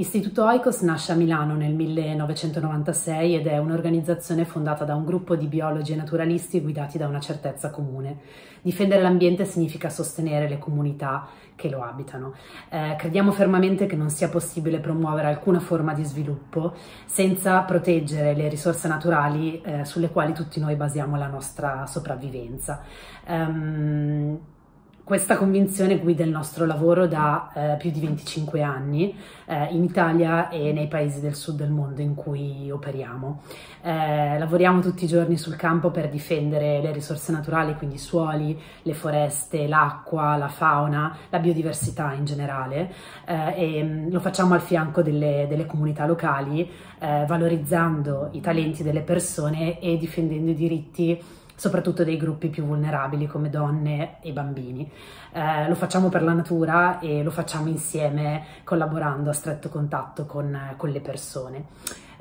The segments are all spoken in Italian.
Istituto Oikos nasce a Milano nel 1996 ed è un'organizzazione fondata da un gruppo di biologi e naturalisti guidati da una certezza comune. Difendere l'ambiente significa sostenere le comunità che lo abitano. Eh, crediamo fermamente che non sia possibile promuovere alcuna forma di sviluppo senza proteggere le risorse naturali eh, sulle quali tutti noi basiamo la nostra sopravvivenza. Um, questa convinzione guida il nostro lavoro da eh, più di 25 anni eh, in Italia e nei paesi del sud del mondo in cui operiamo. Eh, lavoriamo tutti i giorni sul campo per difendere le risorse naturali, quindi i suoli, le foreste, l'acqua, la fauna, la biodiversità in generale eh, e mm, lo facciamo al fianco delle, delle comunità locali, eh, valorizzando i talenti delle persone e difendendo i diritti soprattutto dei gruppi più vulnerabili come donne e bambini. Eh, lo facciamo per la natura e lo facciamo insieme collaborando a stretto contatto con, con le persone.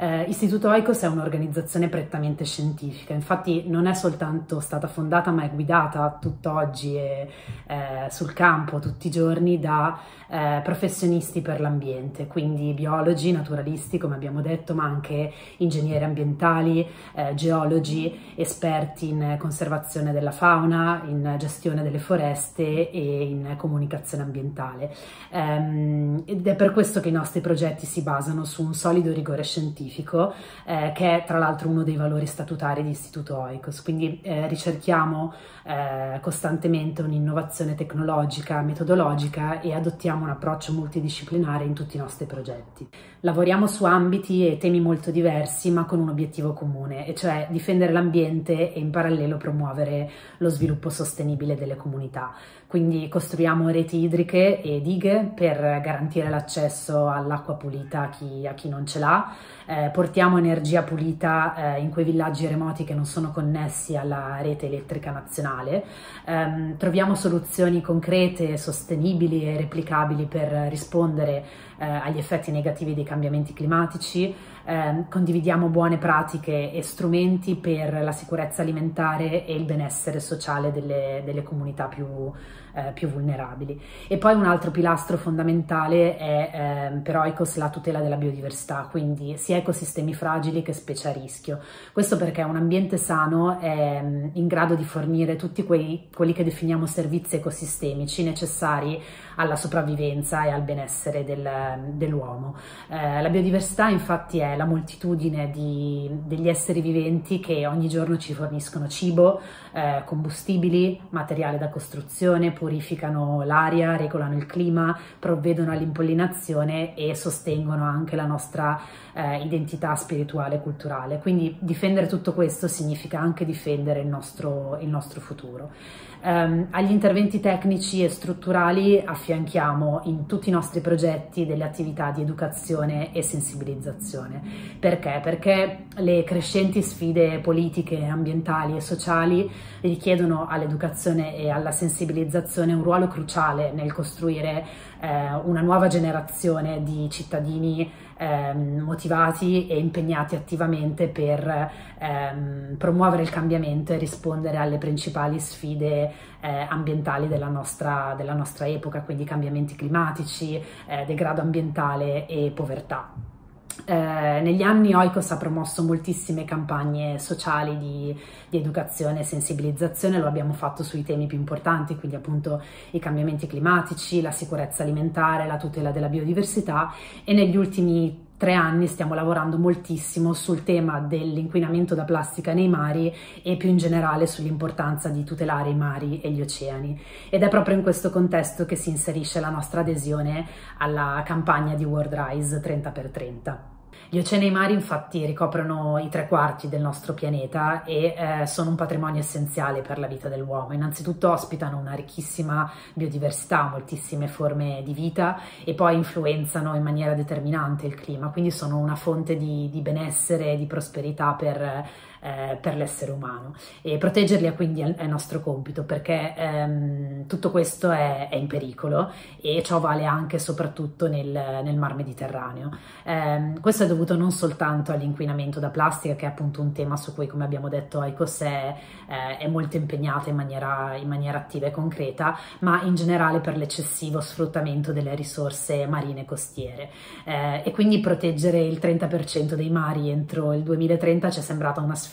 Eh, Istituto Oikos è un'organizzazione prettamente scientifica, infatti non è soltanto stata fondata ma è guidata tutt'oggi e eh, sul campo tutti i giorni da eh, professionisti per l'ambiente, quindi biologi, naturalisti come abbiamo detto, ma anche ingegneri ambientali, eh, geologi, esperti in conservazione della fauna, in gestione delle foreste e in comunicazione ambientale. Ehm, ed è per questo che i nostri progetti si basano su un solido rigore scientifico scientifico, eh, che è tra l'altro uno dei valori statutari di Istituto Oikos. Quindi eh, ricerchiamo eh, costantemente un'innovazione tecnologica, metodologica e adottiamo un approccio multidisciplinare in tutti i nostri progetti. Lavoriamo su ambiti e temi molto diversi, ma con un obiettivo comune, e cioè difendere l'ambiente e in parallelo promuovere lo sviluppo sostenibile delle comunità. Quindi costruiamo reti idriche e dighe per garantire l'accesso all'acqua pulita a chi, a chi non ce l'ha eh, portiamo energia pulita eh, in quei villaggi remoti che non sono connessi alla rete elettrica nazionale, ehm, troviamo soluzioni concrete, sostenibili e replicabili per rispondere eh, agli effetti negativi dei cambiamenti climatici, ehm, condividiamo buone pratiche e strumenti per la sicurezza alimentare e il benessere sociale delle, delle comunità più, eh, più, vulnerabili. E poi un altro pilastro fondamentale è eh, per Oikos la tutela della biodiversità, quindi sia ecosistemi fragili che specie a rischio. Questo perché un ambiente sano è mm, in grado di fornire tutti quei, quelli che definiamo servizi ecosistemici necessari alla sopravvivenza e al benessere del, dell'uomo. Eh, la biodiversità infatti è la moltitudine di, degli esseri viventi che ogni giorno ci forniscono cibo, eh, combustibili, materiale da costruzione, purificano l'aria, regolano il clima, provvedono all'impollinazione e sostengono anche la nostra eh, identità spirituale e culturale. Quindi difendere tutto questo significa anche difendere il nostro, il nostro futuro. Um, agli interventi tecnici e strutturali affianchiamo in tutti i nostri progetti delle attività di educazione e sensibilizzazione. Perché? Perché le crescenti sfide politiche, ambientali e sociali richiedono all'educazione e alla sensibilizzazione un ruolo cruciale nel costruire eh, una nuova generazione di cittadini eh, motivati e impegnati attivamente per ehm, promuovere il cambiamento e rispondere alle principali sfide eh, ambientali della nostra, della nostra, epoca, quindi cambiamenti climatici, eh, degrado ambientale e povertà. Eh, negli anni Oikos ha promosso moltissime campagne sociali di, di, educazione e sensibilizzazione, lo abbiamo fatto sui temi più importanti, quindi appunto i cambiamenti climatici, la sicurezza alimentare, la tutela della biodiversità e negli ultimi tre anni stiamo lavorando moltissimo sul tema dell'inquinamento da plastica nei mari e più in generale sull'importanza di tutelare i mari e gli oceani. Ed è proprio in questo contesto che si inserisce la nostra adesione alla campagna di World Rise 30x30. Gli oceani e i mari infatti ricoprono i tre quarti del nostro pianeta e eh, sono un patrimonio essenziale per la vita dell'uomo. Innanzitutto ospitano una ricchissima biodiversità, moltissime forme di vita e poi influenzano in maniera determinante il clima, quindi sono una fonte di, di benessere e di prosperità per eh, per l'essere umano e proteggerli è quindi è nostro compito perché ehm, tutto questo è, è, in pericolo e ciò vale anche e soprattutto nel, nel Mar Mediterraneo. Eh, questo è dovuto non soltanto all'inquinamento da plastica che è appunto un tema su cui come abbiamo detto ICOS è, eh, è molto impegnata in maniera, in maniera attiva e concreta ma in generale per l'eccessivo sfruttamento delle risorse marine costiere eh, e quindi proteggere il 30% dei mari entro il 2030 ci è sembrata una sfida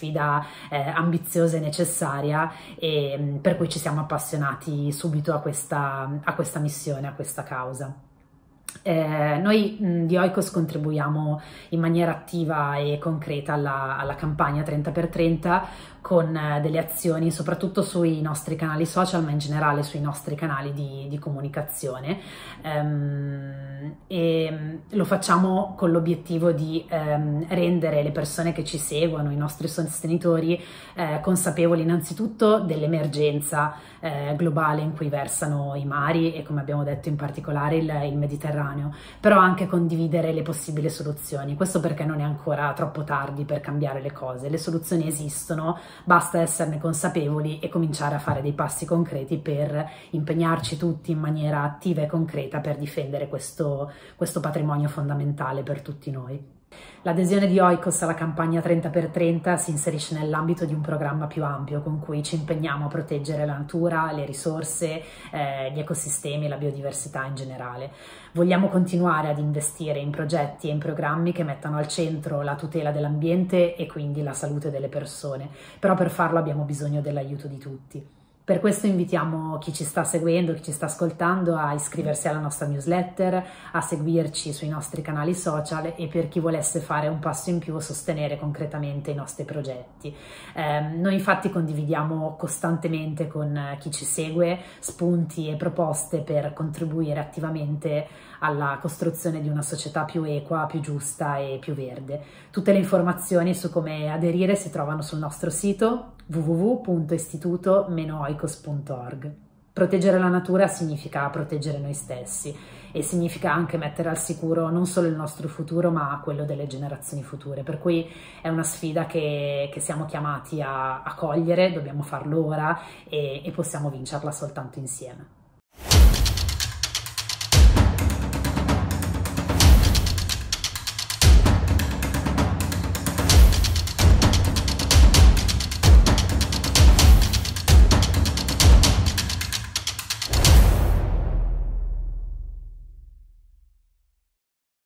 eh, ambiziosa e necessaria e mm, per cui ci siamo appassionati subito a questa, a questa missione, a questa causa. Eh, noi mh, di Oikos contribuiamo in maniera attiva e concreta alla, alla campagna 30x30 con eh, delle azioni soprattutto sui nostri canali social ma in generale sui nostri canali di, di comunicazione. Ehm, e mm, lo facciamo con l'obiettivo di ehm, rendere le persone che ci seguono, i nostri sostenitori eh, consapevoli innanzitutto dell'emergenza eh, globale in cui versano i mari e come abbiamo detto in particolare il, il Mediterraneo, però anche condividere le possibili soluzioni, questo perché non è ancora troppo tardi per cambiare le cose, le soluzioni esistono, basta esserne consapevoli e cominciare a fare dei passi concreti per impegnarci tutti in maniera attiva e concreta per difendere questo, questo patrimonio fondamentale per tutti noi. L'adesione di Oikos alla campagna 30x30 si inserisce nell'ambito di un programma più ampio con cui ci impegniamo a proteggere la natura, le risorse, eh, gli ecosistemi e la biodiversità in generale. Vogliamo continuare ad investire in progetti e in programmi che mettano al centro la tutela dell'ambiente e quindi la salute delle persone, però per farlo abbiamo bisogno dell'aiuto di tutti. Per questo invitiamo chi ci sta seguendo, chi ci sta ascoltando a iscriversi alla nostra newsletter, a seguirci sui nostri canali social e per chi volesse fare un passo in più sostenere concretamente i nostri progetti. Eh, noi infatti condividiamo costantemente con chi ci segue spunti e proposte per contribuire attivamente alla costruzione di una società più equa, più giusta e più verde. Tutte le informazioni su come aderire si trovano sul nostro sito www.istituto-oikos.org. Proteggere la natura significa proteggere noi stessi e significa anche mettere al sicuro non solo il nostro futuro ma quello delle generazioni future, per cui è una sfida che, che siamo chiamati a, a, cogliere, dobbiamo farlo ora e, e possiamo vincerla soltanto insieme.